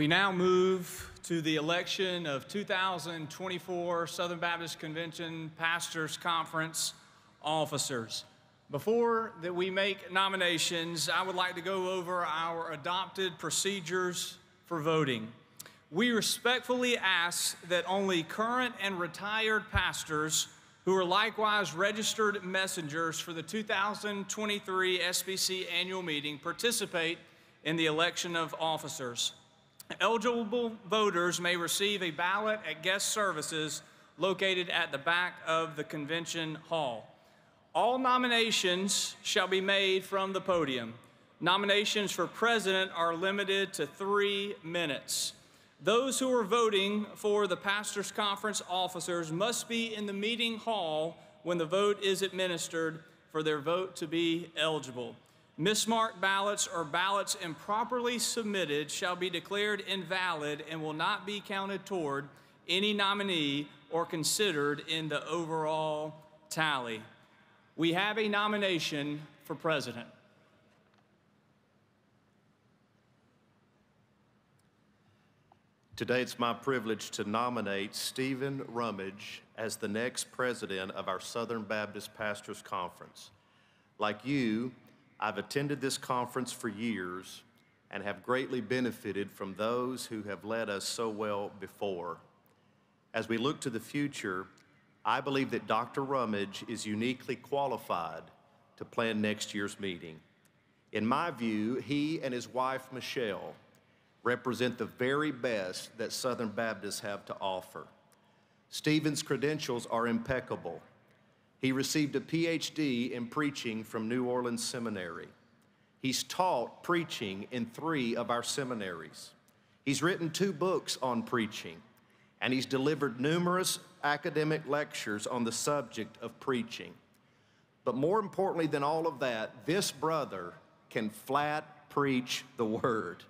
We now move to the election of 2024 Southern Baptist Convention Pastors Conference officers. Before that we make nominations, I would like to go over our adopted procedures for voting. We respectfully ask that only current and retired pastors who are likewise registered messengers for the 2023 SBC annual meeting participate in the election of officers. Eligible voters may receive a ballot at guest services located at the back of the convention hall. All nominations shall be made from the podium. Nominations for president are limited to three minutes. Those who are voting for the pastor's conference officers must be in the meeting hall when the vote is administered for their vote to be eligible. Mismarked ballots or ballots improperly submitted shall be declared invalid and will not be counted toward any nominee or considered in the overall tally. We have a nomination for president. Today, it's my privilege to nominate Stephen Rummage as the next president of our Southern Baptist Pastors Conference. Like you, I've attended this conference for years and have greatly benefited from those who have led us so well before. As we look to the future, I believe that Dr. Rummage is uniquely qualified to plan next year's meeting. In my view, he and his wife, Michelle, represent the very best that Southern Baptists have to offer. Stephen's credentials are impeccable. He received a PhD in preaching from New Orleans Seminary. He's taught preaching in three of our seminaries. He's written two books on preaching, and he's delivered numerous academic lectures on the subject of preaching. But more importantly than all of that, this brother can flat preach the word.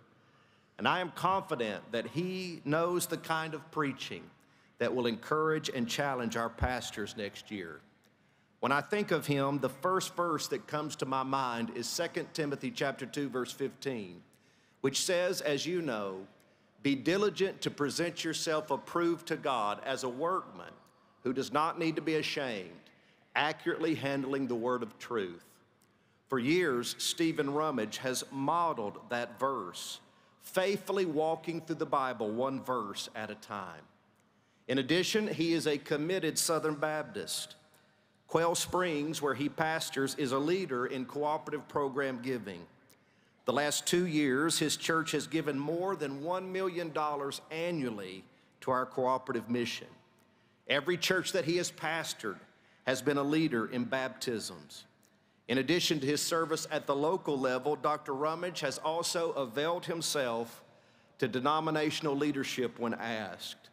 And I am confident that he knows the kind of preaching that will encourage and challenge our pastors next year. When I think of him, the first verse that comes to my mind is 2 Timothy chapter 2 verse 15, which says, as you know, be diligent to present yourself approved to God as a workman who does not need to be ashamed, accurately handling the word of truth. For years, Stephen Rummage has modeled that verse faithfully walking through the Bible one verse at a time. In addition, he is a committed Southern Baptist. Quail Springs, where he pastors, is a leader in cooperative program giving. The last two years, his church has given more than $1 million annually to our cooperative mission. Every church that he has pastored has been a leader in baptisms. In addition to his service at the local level, Dr. Rummage has also availed himself to denominational leadership when asked.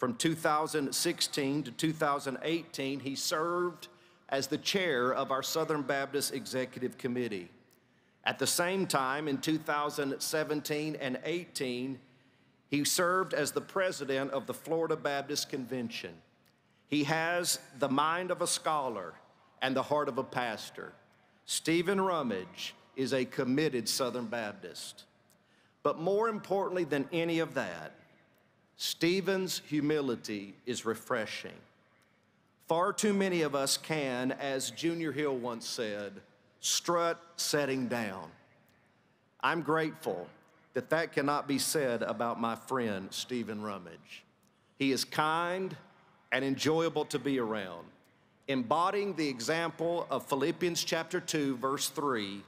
From 2016 to 2018, he served as the chair of our Southern Baptist Executive Committee. At the same time, in 2017 and 18, he served as the president of the Florida Baptist Convention. He has the mind of a scholar and the heart of a pastor. Stephen Rummage is a committed Southern Baptist. But more importantly than any of that, Stephen's humility is refreshing. Far too many of us can, as Junior Hill once said, strut setting down. I'm grateful that that cannot be said about my friend Stephen Rummage. He is kind and enjoyable to be around embodying the example of Philippians chapter 2, verse 3,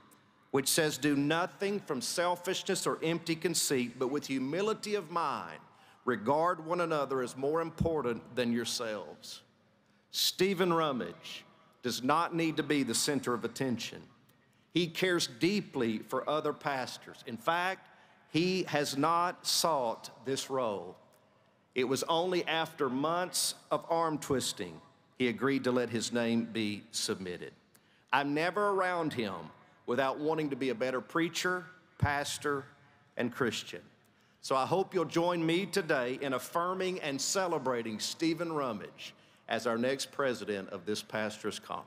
which says, Do nothing from selfishness or empty conceit, but with humility of mind, regard one another as more important than yourselves. Stephen Rummage does not need to be the center of attention. He cares deeply for other pastors. In fact, he has not sought this role. It was only after months of arm twisting he agreed to let his name be submitted. I'm never around him without wanting to be a better preacher, pastor, and Christian. So I hope you'll join me today in affirming and celebrating Stephen Rummage as our next president of this pastor's conference.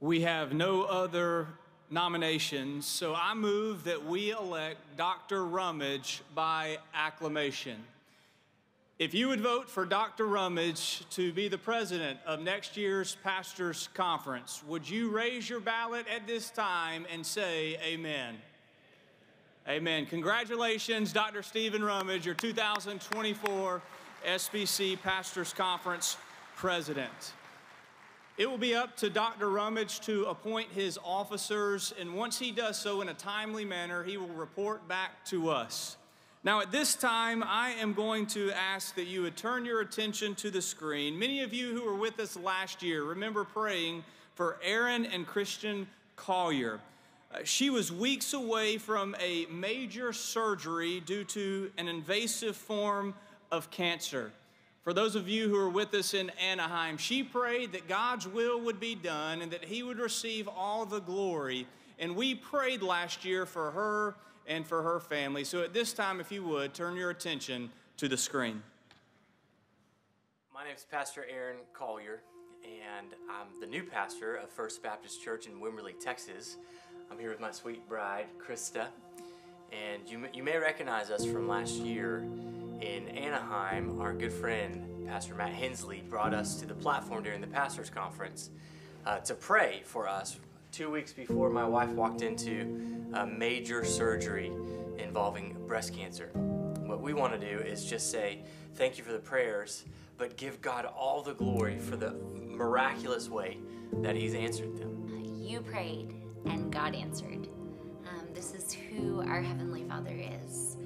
We have no other nominations, so I move that we elect Dr. Rummage by acclamation. If you would vote for Dr. Rummage to be the president of next year's Pastors Conference, would you raise your ballot at this time and say amen? Amen. Congratulations, Dr. Stephen Rummage, your 2024 SBC Pastors Conference president. It will be up to Dr. Rummage to appoint his officers, and once he does so in a timely manner, he will report back to us. Now, at this time, I am going to ask that you would turn your attention to the screen. Many of you who were with us last year remember praying for Aaron and Krista Collier. Uh, she was weeks away from a major surgery due to an invasive form of cancer. For those of you who are with us in Anaheim, she prayed that God's will would be done and that He would receive all the glory. And we prayed last year for her and for her family. So at this time, if you would, turn your attention to the screen. My name is Pastor Aaron Collier, and I'm the new pastor of First Baptist Church in Wimberley, Texas. I'm here with my sweet bride, Krista, and you, you may recognize us from last year in Anaheim. Our good friend, Pastor Matt Henslee, brought us to the platform during the pastors' conference uh, to pray for us two weeks before my wife walked into a major surgery involving breast cancer. What we want to do is just say thank you for the prayers, but give God all the glory for the miraculous way that He's answered them. You prayed, and God answered. Um, this is who our Heavenly Father is.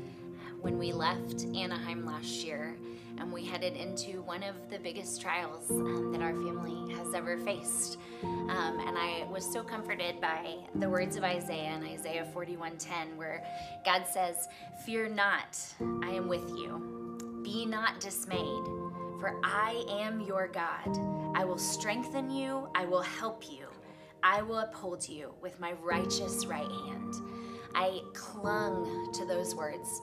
When we left Anaheim last year, and we headed into one of the biggest trials um, that our family has ever faced. Um, and I was so comforted by the words of Isaiah in Isaiah 41:10, where God says, "Fear not, I am with you. Be not dismayed, for I am your God. I will strengthen you. I will help you. I will uphold you with my righteous right hand." I clung to those words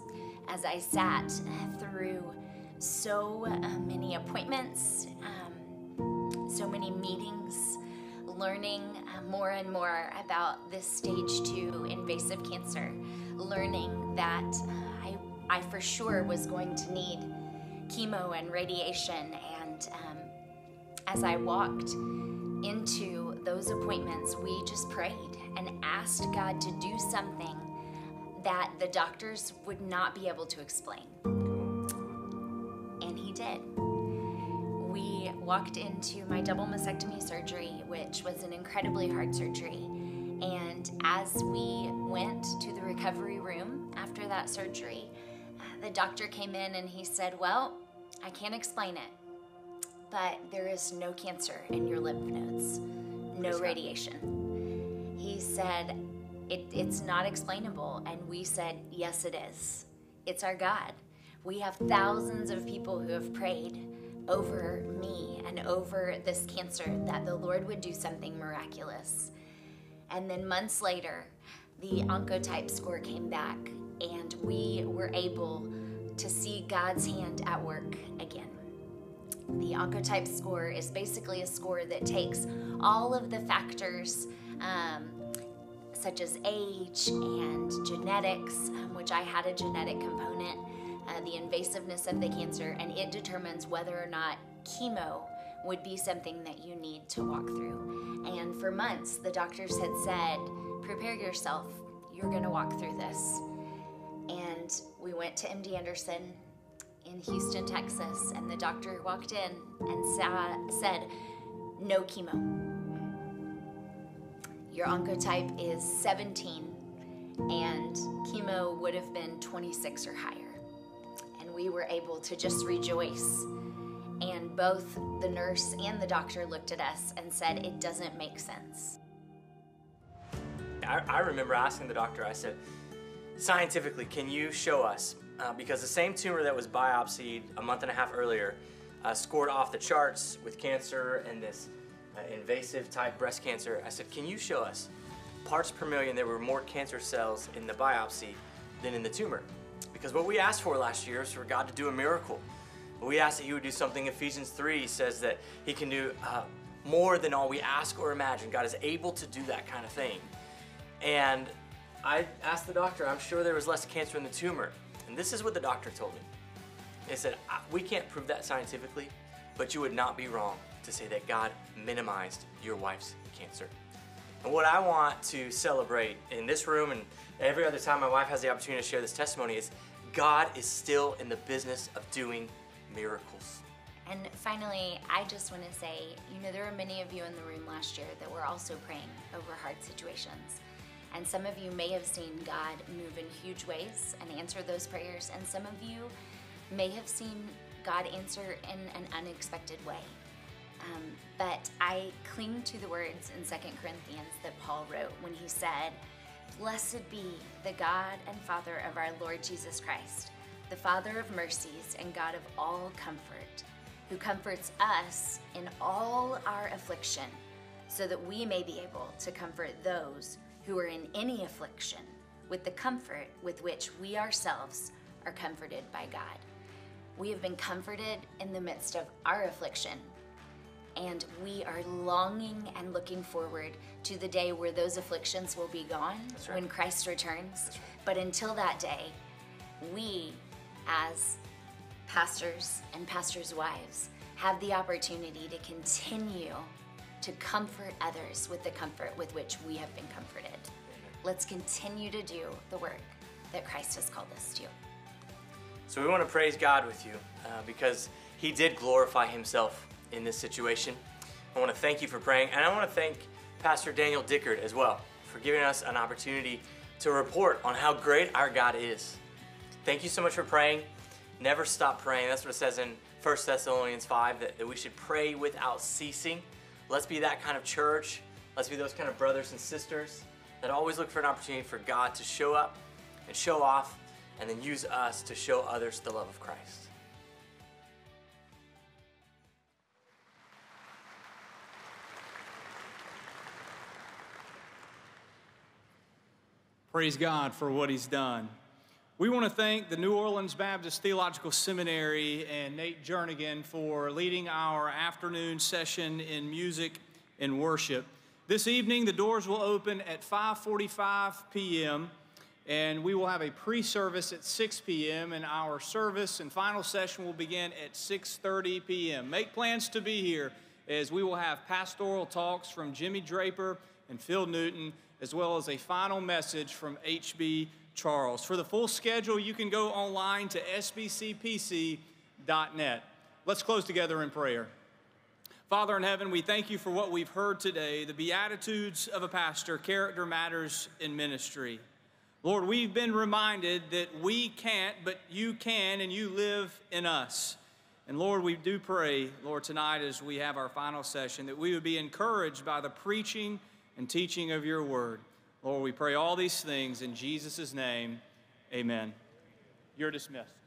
as I sat through so uh, many appointments, um, so many meetings, learning uh, more and more about this stage two invasive cancer, learning that uh, I, I for sure was going to need chemo and radiation. And um, as I walked into those appointments, we just prayed and asked God to do something that the doctors would not be able to explain did. We walked into my double mastectomy surgery, which was an incredibly hard surgery. And as we went to the recovery room after that surgery, the doctor came in and he said, Well, I can't explain it, but there is no cancer in your lymph nodes, no radiation. He said, it, It's not explainable. And we said, Yes, it is. It's our God. We have thousands of people who have prayed over me and over this cancer that the Lord would do something miraculous. And then months later, the oncotype score came back, and we were able to see God's hand at work again. The oncotype score is basically a score that takes all of the factors, um, such as age and genetics, um, which I had a genetic component uh, the invasiveness of the cancer, and it determines whether or not chemo would be something that you need to walk through. And for months, the doctors had said, prepare yourself, you're going to walk through this. And we went to MD Anderson in Houston, Texas, and the doctor walked in and sa- said, no chemo. Your oncotype is 17, and chemo would have been 26 or higher we were able to just rejoice. And both the nurse and the doctor looked at us and said, It doesn't make sense. I, I remember asking the doctor, I said, Scientifically, can you show us? Uh, because the same tumor that was biopsied a month and a half earlier uh, scored off the charts with cancer and this uh, invasive type breast cancer. I said, Can you show us parts per million there were more cancer cells in the biopsy than in the tumor? Because what we asked for last year is for God to do a miracle. We asked that He would do something. Ephesians 3 says that He can do uh, more than all we ask or imagine. God is able to do that kind of thing. And I asked the doctor, I'm sure there was less cancer in the tumor. And this is what the doctor told me. They said, We can't prove that scientifically, but you would not be wrong to say that God minimized your wife's cancer. And what I want to celebrate in this room and every other time my wife has the opportunity to share this testimony is God is still in the business of doing miracles. And finally, I just want to say, you know, there were many of you in the room last year that were also praying over hard situations. And some of you may have seen God move in huge ways and answer those prayers, and some of you may have seen God answer in an unexpected way. Um, but I cling to the words in 2 Corinthians that Paul wrote when he said, Blessed be the God and Father of our Lord Jesus Christ, the Father of mercies and God of all comfort, who comforts us in all our affliction, so that we may be able to comfort those who are in any affliction with the comfort with which we ourselves are comforted by God. We have been comforted in the midst of our affliction and we are longing and looking forward to the day where those afflictions will be gone right. when Christ returns. But until that day, we, as pastors and pastors' wives, have the opportunity to continue to comfort others with the comfort with which we have been comforted. Let's continue to do the work that Christ has called us to. So we want to praise God with you uh, because He did glorify Himself in this situation. I want to thank you for praying, and I want to thank Pastor Daniel Dickard as well for giving us an opportunity to report on how great our God is. Thank you so much for praying. Never stop praying. That's what it says in 1 Thessalonians 5 that, that we should pray without ceasing. Let's be that kind of church. Let's be those kind of brothers and sisters that always look for an opportunity for God to show up and show off and then use us to show others the love of Christ. Praise God for what He's done. We want to thank the New Orleans Baptist Theological Seminary and Nate Jernigan for leading our afternoon session in music and worship. This evening, the doors will open at 5:45 p.m. and we will have a pre-service at 6 p.m. and our service and final session will begin at 6:30 p.m. Make plans to be here as we will have pastoral talks from Jimmy Draper and Phil Newton as well as a final message from H.B. Charles. For the full schedule, you can go online to sbcpc.net. Let's close together in prayer. Father in heaven, we thank you for what we've heard today the Beatitudes of a pastor, character matters in ministry. Lord, we've been reminded that we can't, but you can, and you live in us. And Lord, we do pray, Lord, tonight as we have our final session, that we would be encouraged by the preaching and teaching of your word. Lord, we pray all these things in Jesus' name. Amen. You're dismissed.